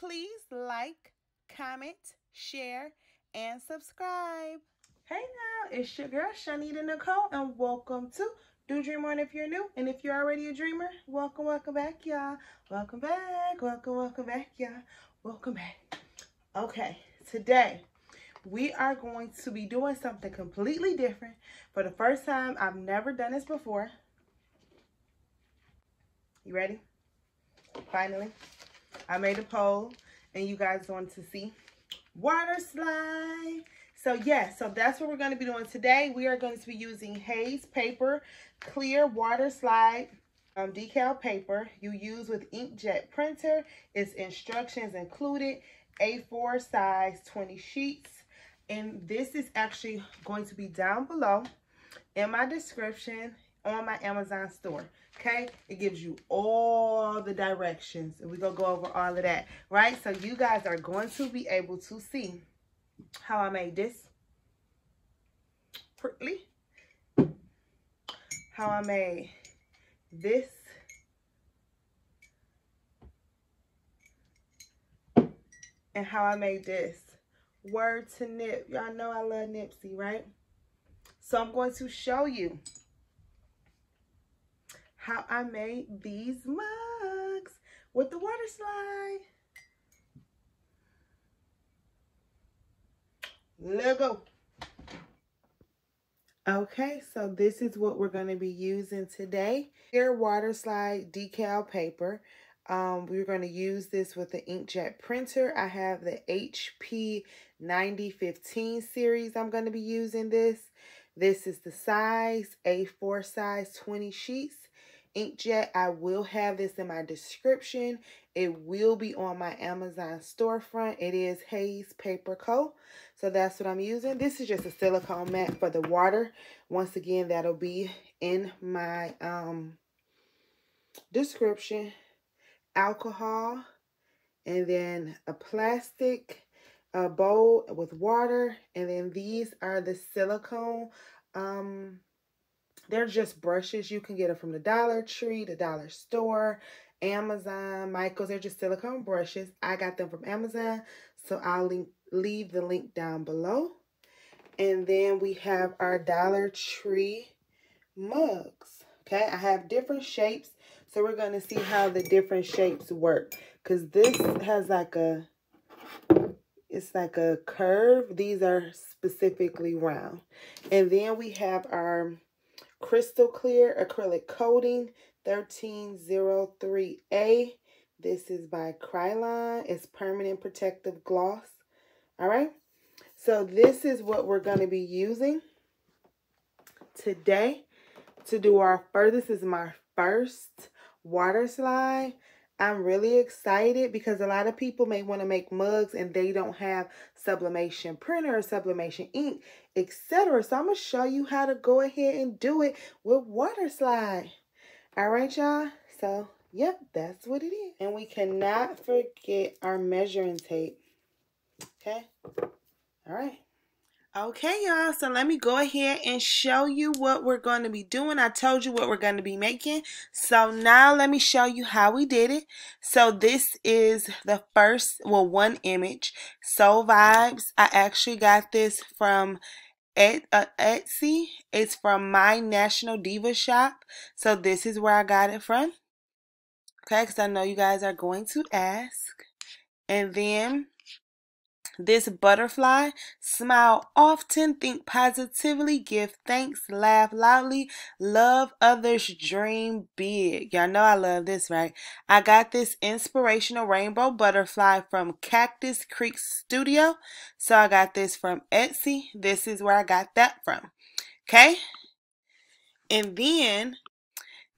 please like, comment, share, and subscribe. Hey now, it's your girl Chonita Nicole, and welcome to Do Dream On if you're new. And if you're already a dreamer, welcome, welcome back, y'all. Welcome back, welcome, welcome back, y'all. Welcome back. Okay, today we are going to be doing something completely different. For the first time, I've never done this before. You ready? Finally, I made a poll and you guys want to see water slide. So yeah, so that's what we're going to be doing today. We are going to be using Hayes paper, clear water slide um, decal paper you use with inkjet printer. Its instructions included A4 size 20 sheets. And this is actually going to be down below in my description on my Amazon store. Okay, it gives you all the directions, and we're gonna go over all of that, right? So you guys are going to be able to see how I made this pretty, how I made this, and how I made this. Word to Nip. Y'all know I love Nipsey, right? So I'm going to show you how I made these mugs with the water slide. Let go. Okay, so this is what we're going to be using today. Here, water slide decal paper. Um, we're going to use this with the inkjet printer. I have the HP 9015 series. I'm going to be using this. This is the size, A4 size 20 sheets inkjet. I will have this in my description. It will be on my Amazon storefront. It is Hayes Paper Co. So that's what I'm using. This is just a silicone mat for the water. Once again, that'll be in my um, description. Alcohol. And then a plastic a bowl with water. And then these are the silicone um, they're just brushes. You can get them from the Dollar Tree, the Dollar Store, Amazon, Michael's. They're just silicone brushes. I got them from Amazon. So I'll link, leave the link down below. And then we have our Dollar Tree mugs. Okay, I have different shapes. So we're going to see how the different shapes work. Because this has like a, it's like a curve. These are specifically round. And then we have our Crystal Clear Acrylic Coating 1303A. This is by Krylon. It's Permanent Protective Gloss. All right. So this is what we're going to be using today to do our first. This is my first water slide. I'm really excited because a lot of people may want to make mugs and they don't have sublimation printer or sublimation ink, etc. So I'm going to show you how to go ahead and do it with water slide. All right, y'all. So, yep, that's what it is. And we cannot forget our measuring tape. Okay? All right. Okay, y'all, so let me go ahead and show you what we're going to be doing. I told you what we're going to be making. So now let me show you how we did it. So this is the first, well, one image. Soul Vibes. I actually got this from uh, Etsy. It's from my National Diva shop. So this is where I got it from. Okay, because I know you guys are going to ask. And then this butterfly, smile often, think positively, give thanks, laugh loudly, love others, dream big. Y'all know I love this, right? I got this inspirational rainbow butterfly from Cactus Creek Studio. So I got this from Etsy. This is where I got that from. Okay? And then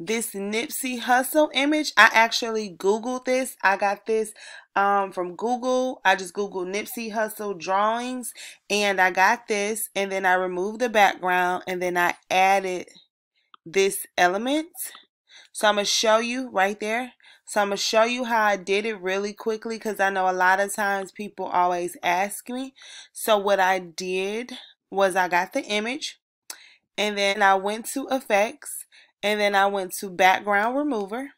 this Nipsey Hussle image. I actually Googled this. I got this um, from Google. I just Googled Nipsey Hussle drawings and I got this. And then I removed the background and then I added this element. So I'm going to show you right there. So I'm going to show you how I did it really quickly because I know a lot of times people always ask me. So what I did was I got the image and then I went to effects and then I went to background remover.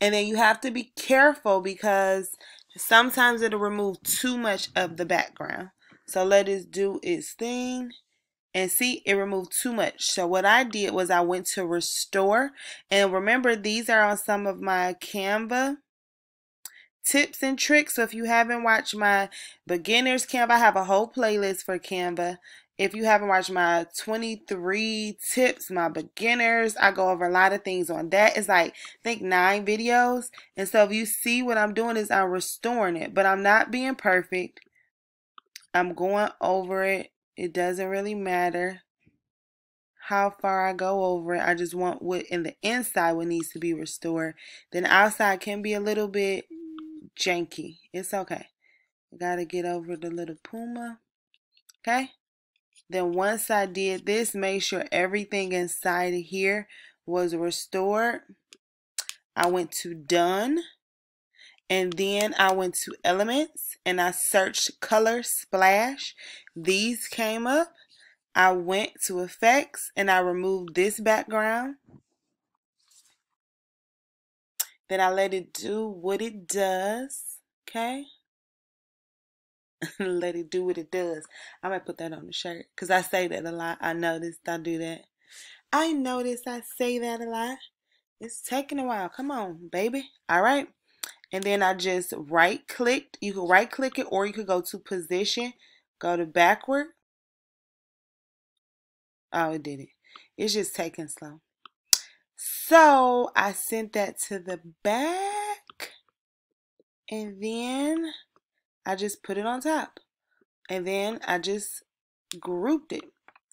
And then you have to be careful because sometimes it'll remove too much of the background. So let it do its thing. And see, it removed too much. So what I did was I went to restore. And remember, these are on some of my Canva tips and tricks. So if you haven't watched my beginners Canva, I have a whole playlist for Canva. If you haven't watched my 23 tips, my beginners, I go over a lot of things on that. It's like, I think nine videos. And so if you see what I'm doing is I'm restoring it, but I'm not being perfect. I'm going over it. It doesn't really matter how far I go over it. I just want what in the inside what needs to be restored. Then outside can be a little bit janky. It's okay. Gotta get over the little puma. Okay. Then once I did this, make sure everything inside of here was restored. I went to done. And then I went to elements and I searched color splash. These came up. I went to effects and I removed this background. Then I let it do what it does. Okay. let it do what it does. I might put that on the shirt because I say that a lot. I noticed I do that. I noticed I say that a lot. It's taking a while. Come on, baby. All right. And then I just right clicked. You can right click it or you could go to position, go to backward. Oh, it did it. It's just taking slow. So I sent that to the back and then I just put it on top and then I just grouped it.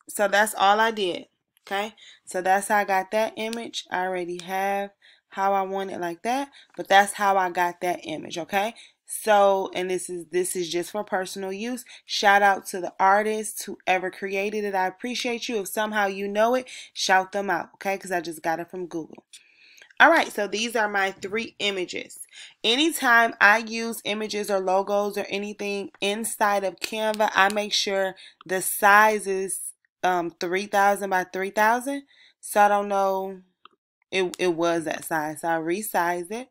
So that's all I did. Okay. So that's how I got that image. I already have how I want it like that, but that's how I got that image. Okay. So, and this is this is just for personal use. Shout out to the artists who ever created it. I appreciate you. If somehow you know it, shout them out, okay? Because I just got it from Google. All right, so these are my three images. Anytime I use images or logos or anything inside of Canva, I make sure the size is um, 3000 by 3000. So I don't know, it, it was that size. So I resized it.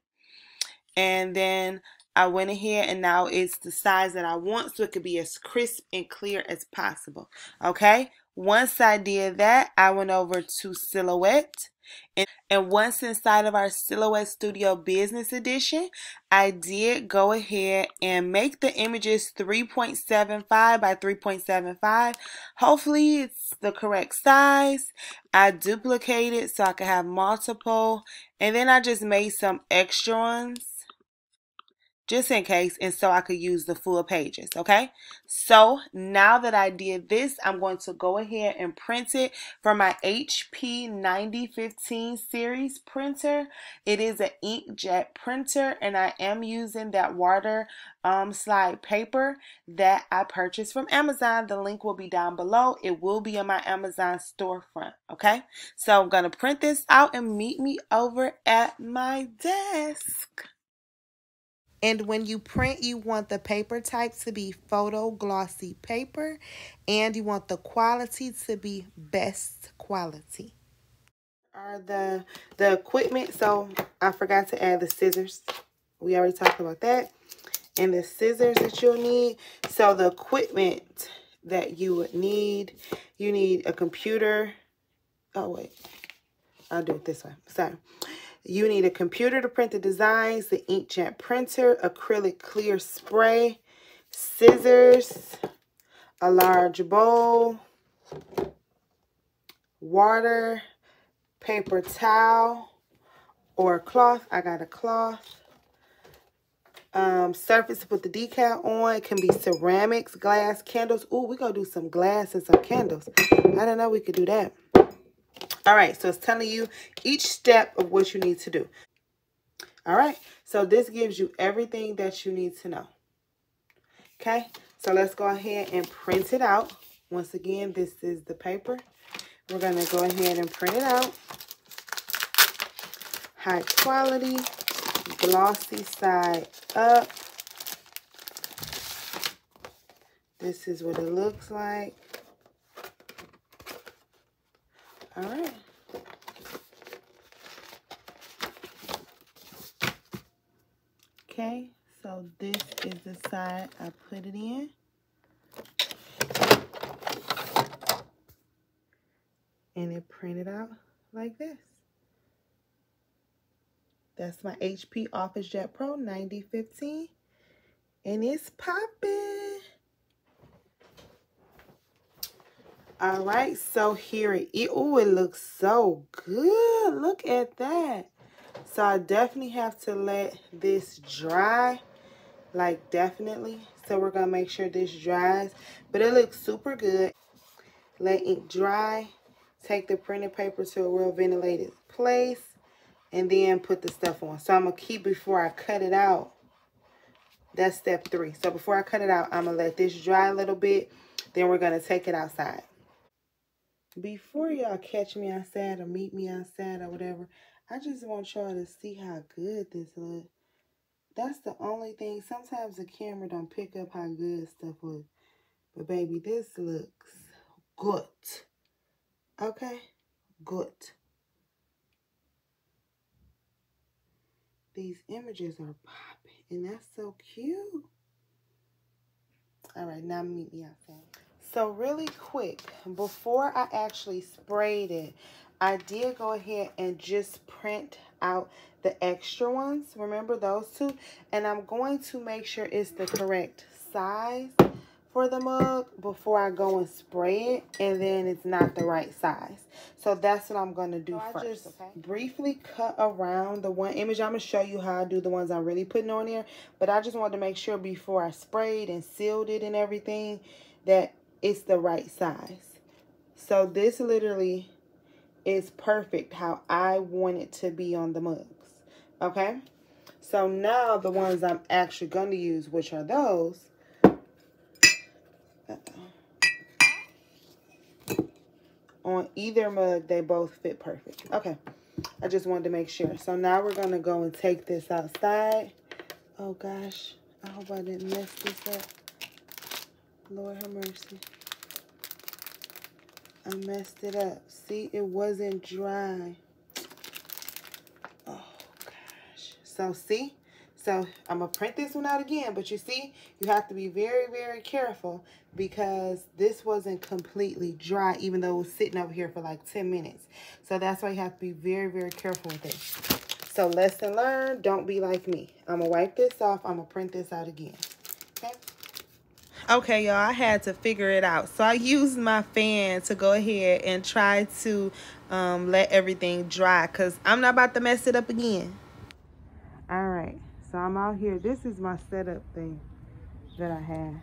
And then I went ahead and now it's the size that I want so it could be as crisp and clear as possible. Okay. Once I did that, I went over to Silhouette. And, and once inside of our Silhouette Studio Business Edition, I did go ahead and make the images 3.75 by 3.75. Hopefully it's the correct size. I duplicated so I could have multiple. And then I just made some extra ones just in case and so I could use the full pages okay? So now that I did this I'm going to go ahead and print it from my HP 9015 series printer. It is an inkjet printer and I am using that water um, slide paper that I purchased from Amazon. The link will be down below. It will be in my Amazon storefront okay? So I'm gonna print this out and meet me over at my desk and when you print, you want the paper type to be photo glossy paper and you want the quality to be best quality. Are the the equipment, so I forgot to add the scissors. We already talked about that. And the scissors that you'll need. So the equipment that you would need, you need a computer. Oh, wait. I'll do it this way. Sorry. You need a computer to print the designs, the inkjet printer, acrylic clear spray, scissors, a large bowl, water, paper towel, or cloth. I got a cloth. Um, surface to put the decal on. It can be ceramics, glass, candles. Ooh, we gonna do some glass and some candles. I don't know we could do that. All right, so it's telling you each step of what you need to do. All right, so this gives you everything that you need to know. Okay, so let's go ahead and print it out. Once again, this is the paper. We're going to go ahead and print it out. High quality, glossy side up. This is what it looks like. All right. Okay, So this is the side I put it in. And it printed out like this. That's my HP OfficeJet Pro 9015. And it's popping. All right, so here it is. Oh, it looks so good. Look at that. So I definitely have to let this dry. Like, definitely. So we're going to make sure this dries. But it looks super good. Let it dry. Take the printed paper to a real ventilated place. And then put the stuff on. So I'm going to keep before I cut it out. That's step three. So before I cut it out, I'm going to let this dry a little bit. Then we're going to take it outside before y'all catch me outside or meet me outside or whatever, I just want y'all to see how good this looks. That's the only thing. Sometimes the camera don't pick up how good stuff looks. But baby, this looks good. Okay? Good. These images are popping. And that's so cute. All right, now meet me outside. So really quick, before I actually sprayed it, I did go ahead and just print out the extra ones. Remember those two? And I'm going to make sure it's the correct size for the mug before I go and spray it and then it's not the right size. So that's what I'm going to do so first. I just okay? briefly cut around the one image. I'm going to show you how I do the ones I'm really putting on there. But I just wanted to make sure before I sprayed and sealed it and everything that it's the right size. So this literally is perfect how I want it to be on the mugs. Okay? So now the ones I'm actually going to use, which are those. On either mug, they both fit perfect. Okay. I just wanted to make sure. So now we're going to go and take this outside. Oh, gosh. I hope I didn't mess this up. Lord have mercy. I messed it up. See, it wasn't dry. Oh, gosh. So, see? So, I'm going to print this one out again. But you see, you have to be very, very careful because this wasn't completely dry, even though it was sitting over here for like 10 minutes. So, that's why you have to be very, very careful with it. So, lesson learned, don't be like me. I'm going to wipe this off. I'm going to print this out again. Okay? Y'all, I had to figure it out. So I used my fan to go ahead and try to um, let everything dry because I'm not about to mess it up again. All right, so I'm out here. This is my setup thing that I have.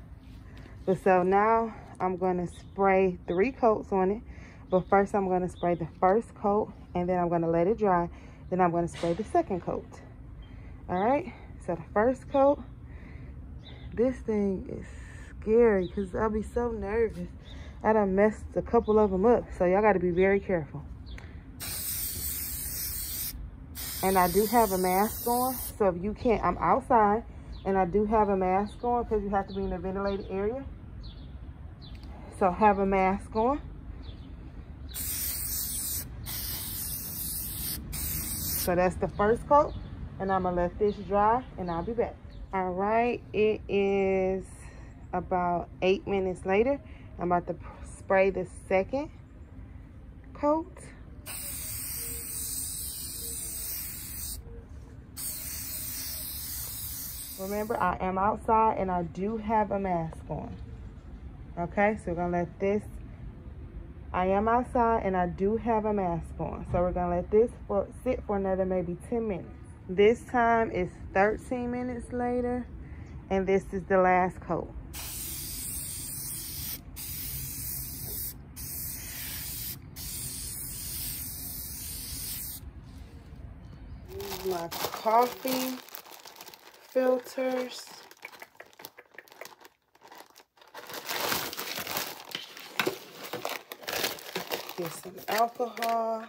But so now I'm going to spray three coats on it. But first I'm going to spray the first coat and then I'm going to let it dry. Then I'm going to spray the second coat. All right, so the first coat, this thing is scary because I'll be so nervous. I done messed a couple of them up. So y'all got to be very careful. And I do have a mask on. So if you can't, I'm outside. And I do have a mask on because you have to be in a ventilated area. So have a mask on. So that's the first coat. And I'm going to let this dry and I'll be back. All right, it is about eight minutes later, I'm about to spray the second coat. Remember, I am outside and I do have a mask on. Okay, so we're gonna let this, I am outside and I do have a mask on. So we're gonna let this for, sit for another maybe 10 minutes. This time is 13 minutes later and this is the last coat. My coffee filters. Get some alcohol.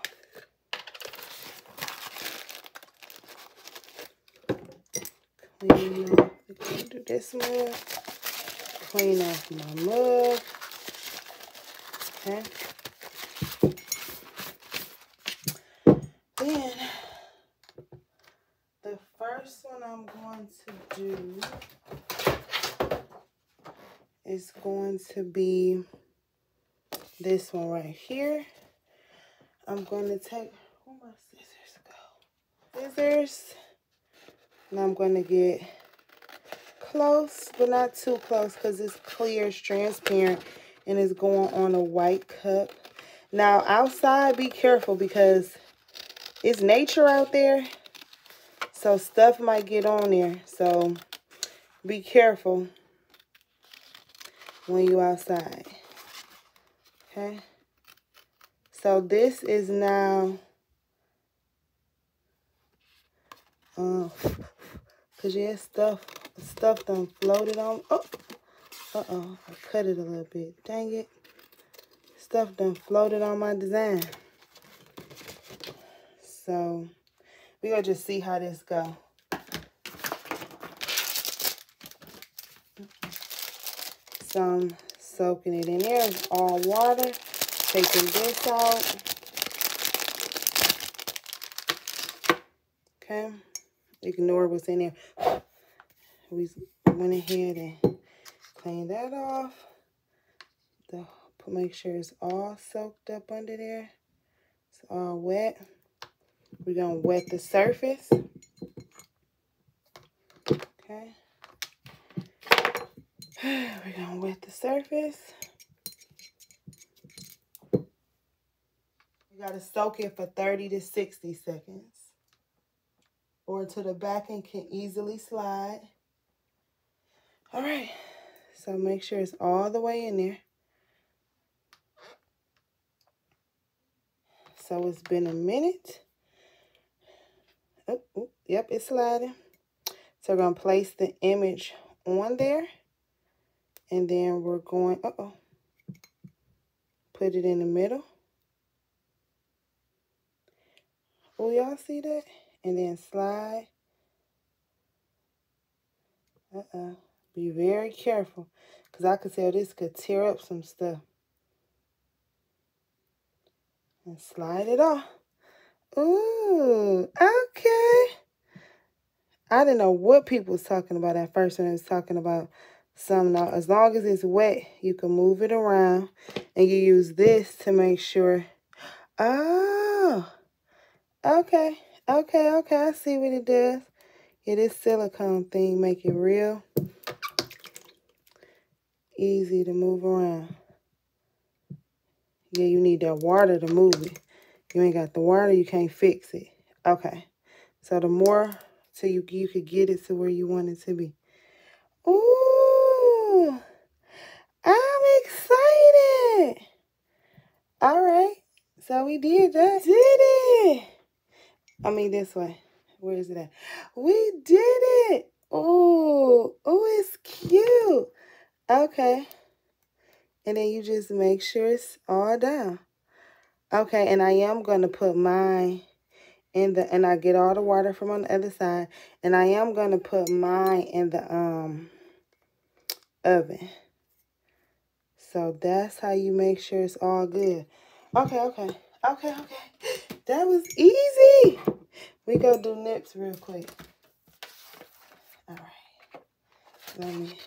Clean off, do this mug. Clean off my mug. Okay. first one I'm going to do is going to be this one right here. I'm going to take, where my scissors go? Scissors. And I'm going to get close, but not too close because it's clear, it's transparent, and it's going on a white cup. Now, outside, be careful because it's nature out there. So stuff might get on there. So be careful when you outside. Okay. So this is now um cause yeah stuff stuff done floated on oh uh-oh I cut it a little bit dang it stuff done floated on my design so we're gonna just see how this go so I'm soaking it in there all water taking this out. Okay, ignore what's in there. We went ahead and cleaned that off. The, make sure it's all soaked up under there. It's all wet. We're going to wet the surface. Okay. We're going to wet the surface. You got to soak it for 30 to 60 seconds. Or until the backing can easily slide. All right. So make sure it's all the way in there. So it's been a minute. Oh, oh, yep, it's sliding. So we're going to place the image on there. And then we're going, uh-oh, put it in the middle. Oh, y'all see that? And then slide. Uh-uh. Be very careful. Because I could tell this could tear up some stuff. And slide it off. Ooh, okay. I didn't know what people was talking about at first when I was talking about some. Now, as long as it's wet, you can move it around. And you use this to make sure. Oh. Okay, okay, okay. I see what it does. Yeah, this silicone thing make it real easy to move around. Yeah, you need that water to move it. You ain't got the water, you can't fix it. Okay. So the more so you you could get it to where you want it to be. Ooh. I'm excited. All right. So we did that. Did it. I mean this way. Where is it at? We did it. Oh, oh, it's cute. Okay. And then you just make sure it's all down. Okay, and I am going to put mine in the, and I get all the water from on the other side. And I am going to put mine in the um oven. So that's how you make sure it's all good. Okay, okay. Okay, okay. That was easy. We go do nips real quick. All right. Let me,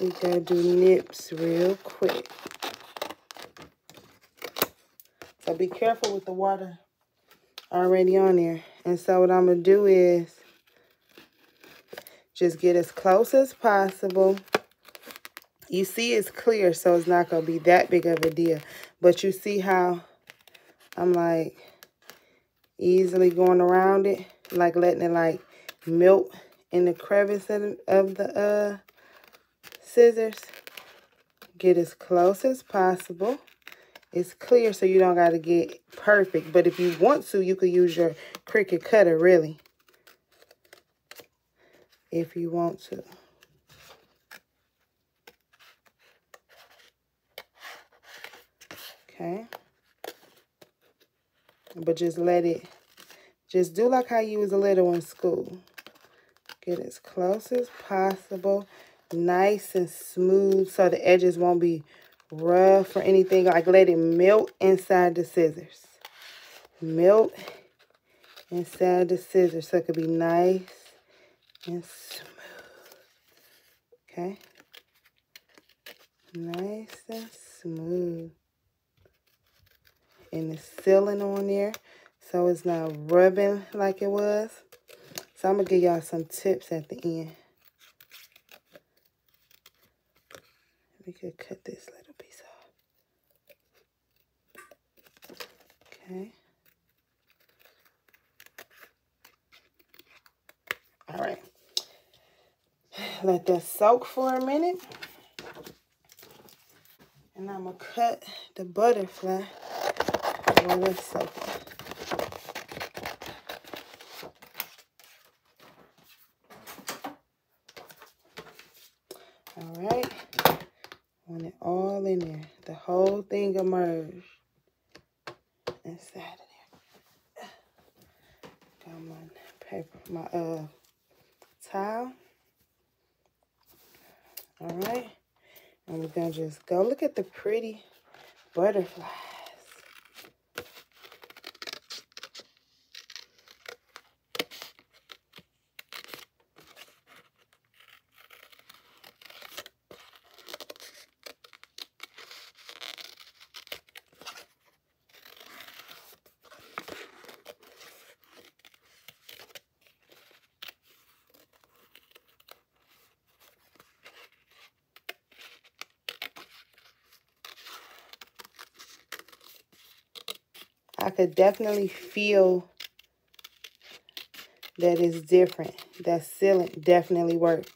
we go do nips real quick. So be careful with the water already on there. And so what I'm going to do is just get as close as possible. You see it's clear, so it's not going to be that big of a deal. But you see how I'm like easily going around it, like letting it like melt in the crevice of, the uh, scissors. Get as close as possible. It's clear so you don't got to get perfect. But if you want to, you could use your Cricut cutter, really. If you want to. Okay but just let it, just do like how you was a little in school. Get as close as possible, nice and smooth so the edges won't be rough or anything. Like let it melt inside the scissors. Melt inside the scissors so it could be nice and smooth. Okay? Nice and smooth. And it's sealing on there so it's not rubbing like it was. So I'm going to give y'all some tips at the end. We could cut this little piece off. Okay. All right. Let that soak for a minute. And I'm going to cut the butterfly while it's soaking. All right. Want it all in there. The whole thing emerged inside of there. Got my paper, my uh towel. All right. And we're going to just go. Look at the pretty butterflies. I could definitely feel that it's different. That sealant definitely worked.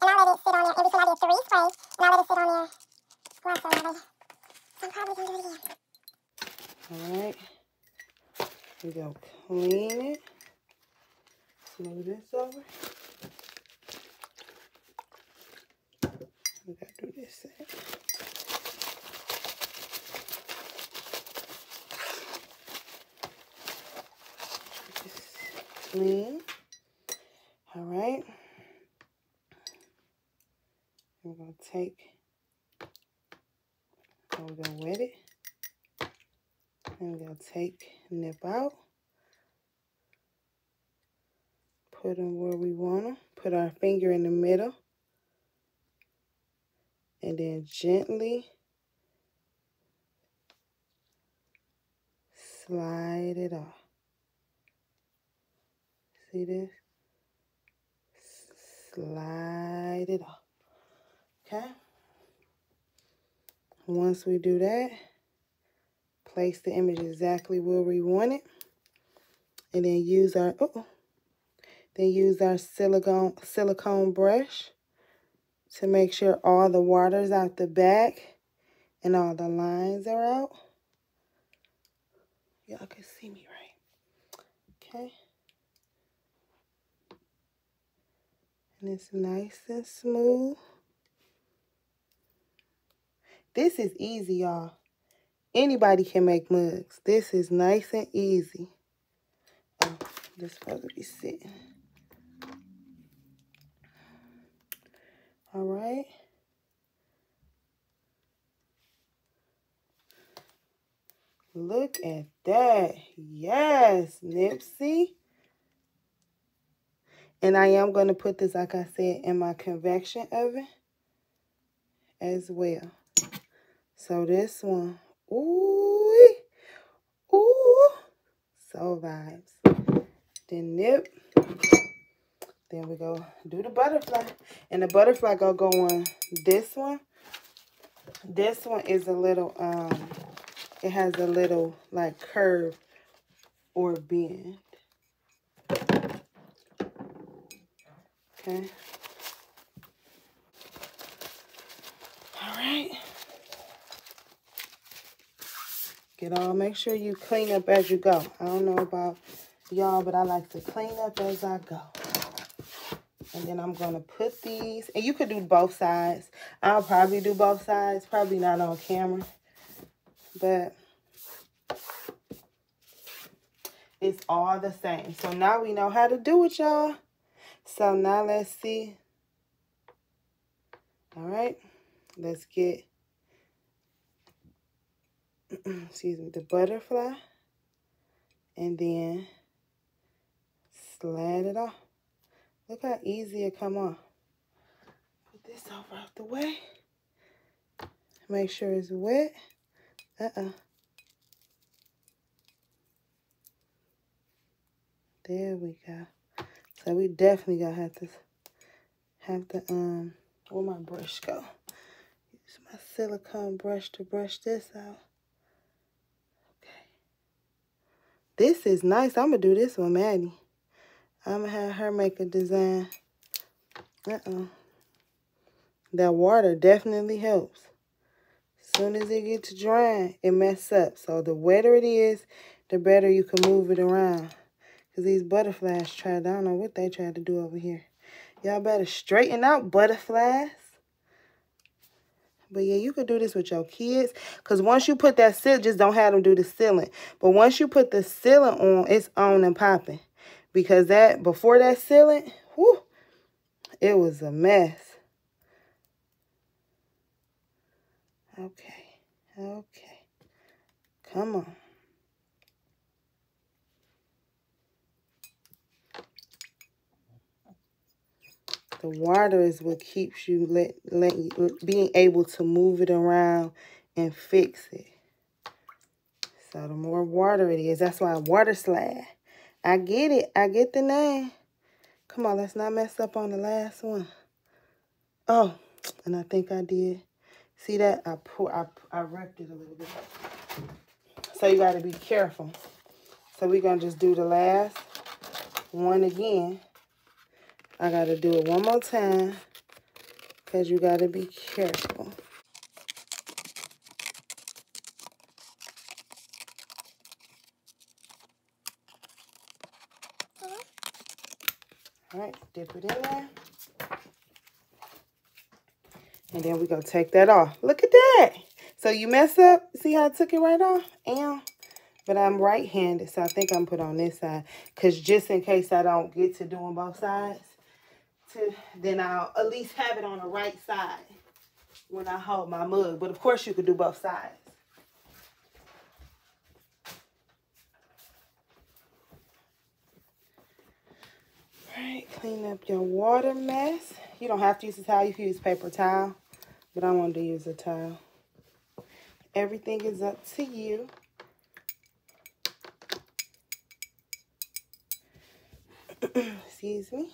And I let it sit on there. It was somebody to respray. And I let it sit on there. Once already. So I'm probably going to do it again. All right. We go clean it. Smooth this over. We gotta do this side. Just clean. All right. We're gonna take, and we're gonna wet it. And we're gonna take nip out. Put them where we want them. Put our finger in the middle. And then gently slide it off. See this? Slide it off. Okay? Once we do that, place the image exactly where we want it. And then use our, oh, then use our silicone, silicone brush to make sure all the water's out the back and all the lines are out. Y'all can see me right. Okay. And it's nice and smooth. This is easy, y'all. Anybody can make mugs. This is nice and easy. Oh, this supposed to be sitting. All right. Look at that. Yes, Nipsey. And I am going to put this, like I said, in my convection oven as well. So this one, ooh, ooh, so vibes. Then nip. Then we go do the butterfly. And the butterfly gonna go on this one. This one is a little, um, it has a little like curve or bend. Okay. All right. Get all, make sure you clean up as you go. I don't know about y'all, but I like to clean up as I go. And then I'm going to put these, and you could do both sides. I'll probably do both sides, probably not on camera. But it's all the same. So now we know how to do it, y'all. So now let's see. All right, let's get, excuse me, the butterfly. And then slide it off. Look how easy it come off. Put this over out the way. Make sure it's wet. Uh-uh. There we go. So we definitely gonna have to have to um where my brush go? Use my silicone brush to brush this out. Okay. This is nice. I'm gonna do this one, Maddie. I'm gonna have her make a design. Uh-uh. That water definitely helps. As soon as it gets dry, it mess up. So the wetter it is, the better you can move it around. Because these butterflies tried, I don't know what they tried to do over here. Y'all better straighten out butterflies. But yeah, you could do this with your kids. Because once you put that seal, just don't have them do the sealant. But once you put the sealant on, it's on and popping. Because that before that sealant, whew, it was a mess. Okay, okay. Come on. The water is what keeps you let, let being able to move it around and fix it. So the more water it is, that's why water slide. I get it. I get the name. Come on, let's not mess up on the last one. Oh, and I think I did. See that? I pour, I, I wrecked it a little bit. So you got to be careful. So we're going to just do the last one again. I got to do it one more time because you got to be careful. All right, dip it in there. And then we're going to take that off. Look at that. So you mess up. See how I took it right off? And, but I'm right-handed, so I think I'm put on this side. Because just in case I don't get to doing both sides, to then I'll at least have it on the right side when I hold my mug. But of course you could do both sides. All right, clean up your water mess. You don't have to use a towel. You can use paper towel, but I wanted to use a towel. Everything is up to you. Excuse me.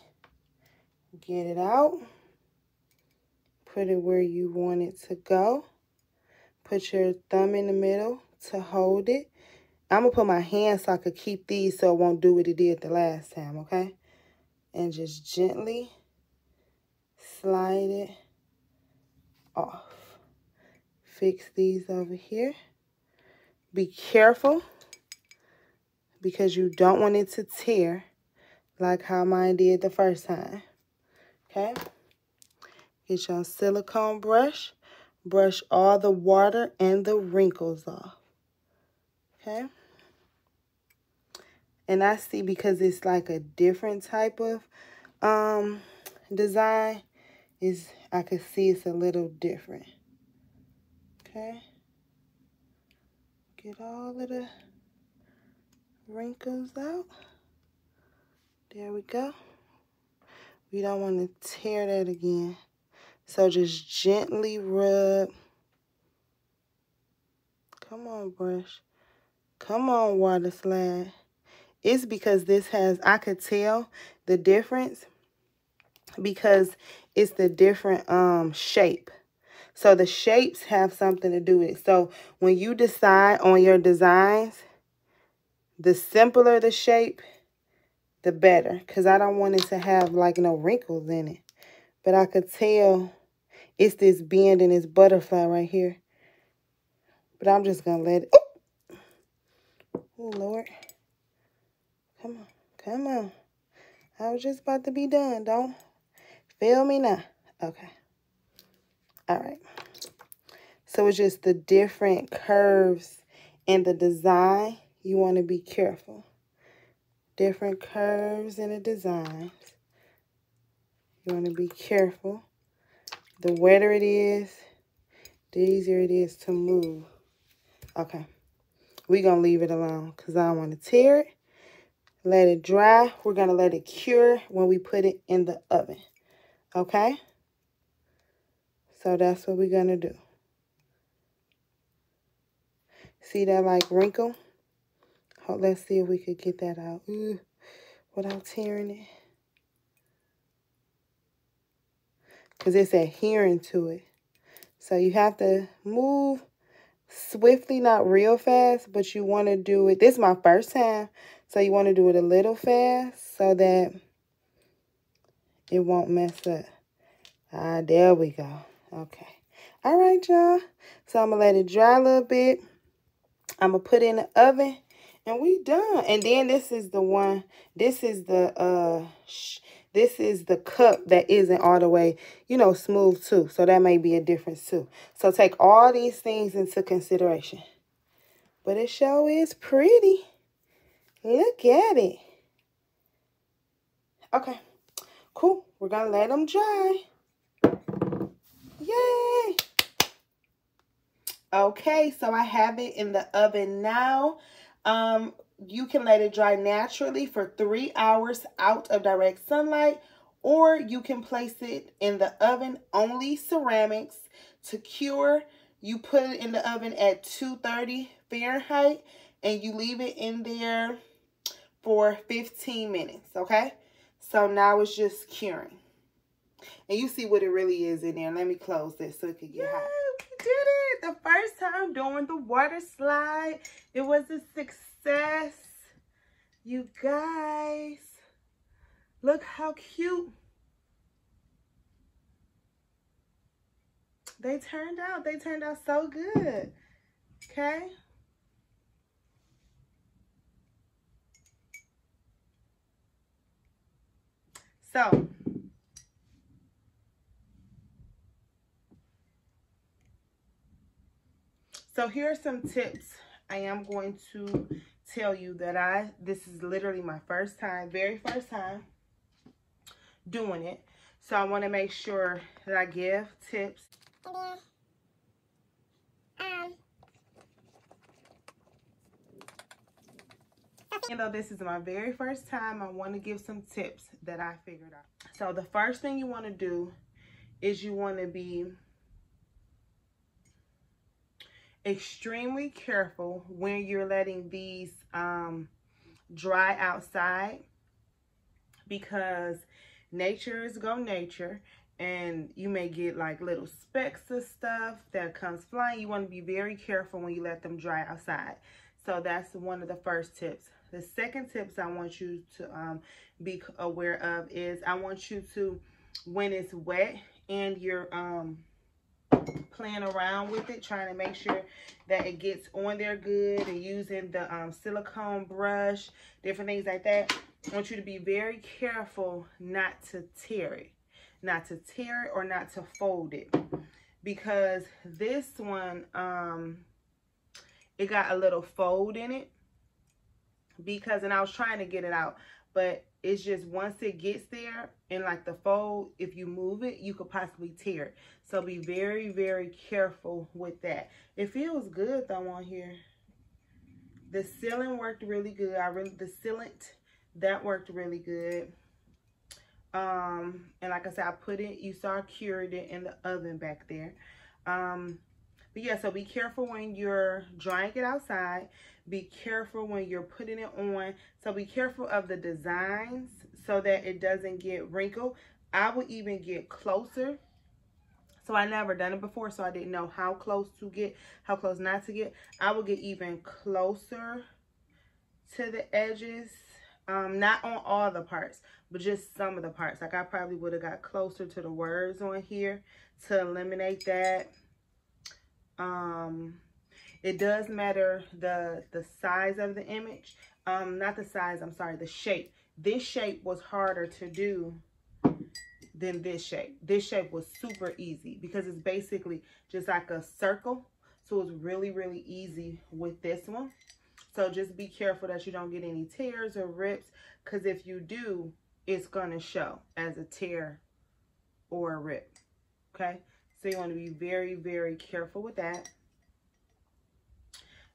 Get it out. Put it where you want it to go. Put your thumb in the middle to hold it. I'm going to put my hand so I could keep these so it won't do what it did the last time, okay? And just gently slide it off. Fix these over here. Be careful because you don't want it to tear like how mine did the first time. Okay. Get your silicone brush. Brush all the water and the wrinkles off. Okay. And I see because it's like a different type of um design is I can see it's a little different. Okay. Get all of the wrinkles out. There we go. We don't want to tear that again. So just gently rub. Come on, brush. Come on, water slide. It's because this has, I could tell the difference because it's the different um shape. So the shapes have something to do with it. So when you decide on your designs, the simpler the shape, the better. Because I don't want it to have like no wrinkles in it. But I could tell it's this bend and this butterfly right here. But I'm just going to let it. Oh! oh, Lord. Come on. Come on. I was just about to be done. Don't feel me now. Okay. All right. So it's just the different curves in the design. You want to be careful different curves in the designs. You want to be careful. The wetter it is, the easier it is to move. Okay. We're going to leave it alone because I don't want to tear it. Let it dry. We're going to let it cure when we put it in the oven. Okay? So that's what we're going to do. See that like wrinkle? let's see if we could get that out without tearing it. Because it's adhering to it. So you have to move swiftly, not real fast, but you want to do it. This is my first time, so you want to do it a little fast so that it won't mess up. Ah, there we go. Okay. All right, y'all. So I'm going to let it dry a little bit. I'm going to put in the oven and we done. And then this is the one, this is the, uh, this is the cup that isn't all the way, you know, smooth too. So that may be a difference too. So take all these things into consideration. But it sure is pretty. Look at it. Okay, cool. We're going to let them dry. Yay! Okay, so I have it in the oven now. Um, you can let it dry naturally for three hours out of direct sunlight, or you can place it in the oven, only ceramics, to cure. You put it in the oven at 230 Fahrenheit, and you leave it in there for 15 minutes, okay? So now it's just curing. And you see what it really is in there. Let me close this so it can get Yay, hot. we did it. The first time doing the water slide. It was a success. You guys. Look how cute. They turned out. They turned out so good. Okay. So, So here are some tips I am going to tell you that I, this is literally my first time, very first time doing it. So I want to make sure that I give tips. um, even though this is my very first time, I want to give some tips that I figured out. So the first thing you want to do is you want to be extremely careful when you're letting these um, dry outside because nature is go nature and you may get like little specks of stuff that comes flying. You want to be very careful when you let them dry outside. So that's one of the first tips. The second tips I want you to um, be aware of is I want you to, when it's wet and you're um, playing around with it, trying to make sure that it gets on there good and using the um, silicone brush, different things like that. I want you to be very careful not to tear it, not to tear it or not to fold it because this one, um, it got a little fold in it because, and I was trying to get it out, but it's just once it gets there and like the fold, if you move it, you could possibly tear it. So be very, very careful with that. It feels good though on here. The sealing worked really good. I really, the sealant, that worked really good. Um, and like I said, I put it, you saw I cured it in the oven back there. Um, but yeah, so be careful when you're drying it outside. Be careful when you're putting it on. So be careful of the designs so that it doesn't get wrinkled. I would even get closer. So I never done it before, so I didn't know how close to get, how close not to get. I will get even closer to the edges. Um, not on all the parts, but just some of the parts. Like I probably would have got closer to the words on here to eliminate that. Um, it does matter the, the size of the image. Um, not the size, I'm sorry, the shape. This shape was harder to do than this shape. This shape was super easy because it's basically just like a circle. So it's really, really easy with this one. So just be careful that you don't get any tears or rips because if you do, it's going to show as a tear or a rip. Okay. So you want to be very, very careful with that.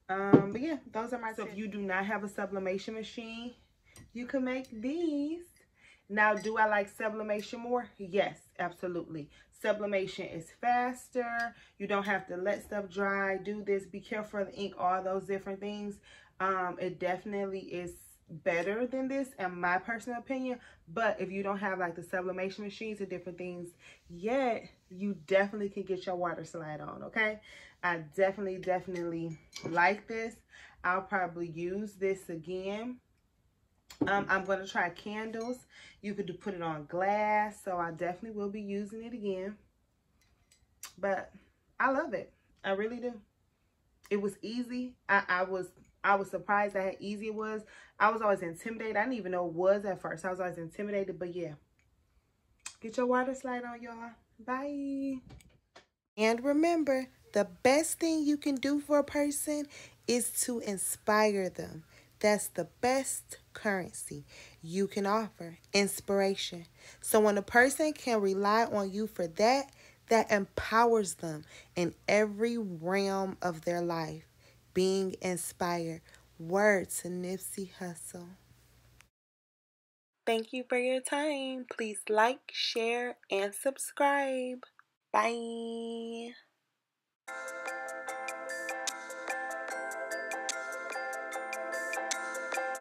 Um, but yeah, those are my So if you do not have a sublimation machine, you can make these. Now, do I like sublimation more? Yes, absolutely. Sublimation is faster. You don't have to let stuff dry. Do this. Be careful of the ink, all those different things. Um, it definitely is better than this in my personal opinion but if you don't have like the sublimation machines and different things yet you definitely can get your water slide on okay i definitely definitely like this i'll probably use this again um, i'm going to try candles you could put it on glass so i definitely will be using it again but i love it i really do it was easy i, I was I was surprised at how easy it was. I was always intimidated. I didn't even know it was at first. I was always intimidated, but yeah. Get your water slide on, y'all. Bye. And remember, the best thing you can do for a person is to inspire them. That's the best currency you can offer, inspiration. So when a person can rely on you for that, that empowers them in every realm of their life being inspired. Word to Nipsey Hussle. Thank you for your time. Please like, share, and subscribe. Bye.